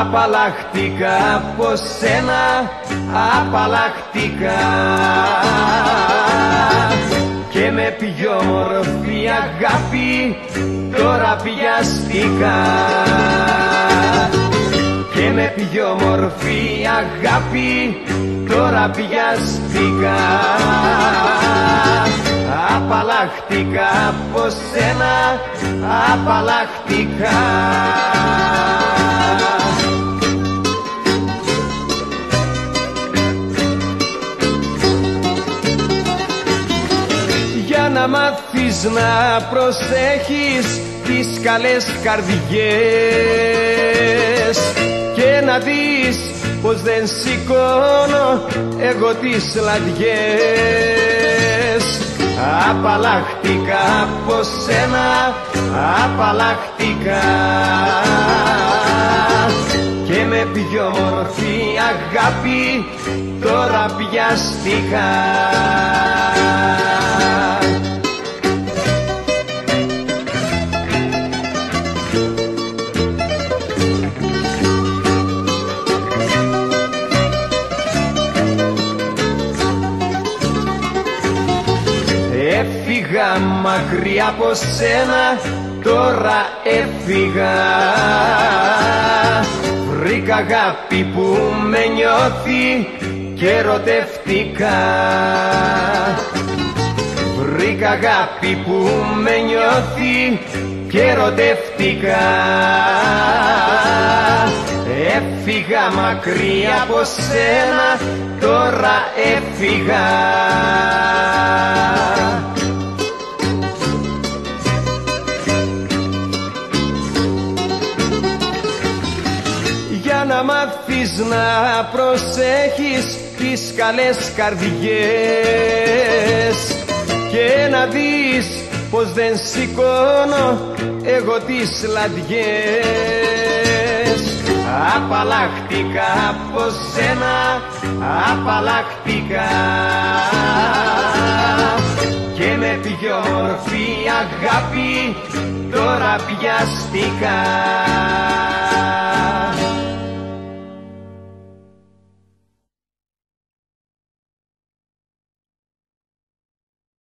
Απαλλαχτήκα από σένα, απαλλαχτήκα και με πιο μορφή αγάπη τώρα πιαστήκα και με πιο μορφή αγάπη τώρα πιαστήκα απαλλαχτήκα από σένα απαλλαχτήκα να μάθεις να προσέχεις τις καλές καρδιές. Και να δεις πως δεν σηκώνω εγώ τις λαδιές. Απαλλαχτήκα από σένα απαλλαχτήκα και με πιο μορφή αγάπη τώρα πιαστήκα Έφυγα μακριά από σένα, τώρα έφυγα. Βρήκα αγάπη που με νιώθει και ερωτευτικά. Βρήκα αγάπη που με νιώθει και ερωτευτικά. Έφυγα μακριά από σένα, τώρα έφυγα να μάθεις να προσέχεις τις καλές καρδιές. Και να δεις πως δεν σηκώνω εγώ τις λαδιές. Απαλλαχτήκα από σένα απαλλαχτήκα και με πιο μορφή αγάπη τώρα πιαστήκα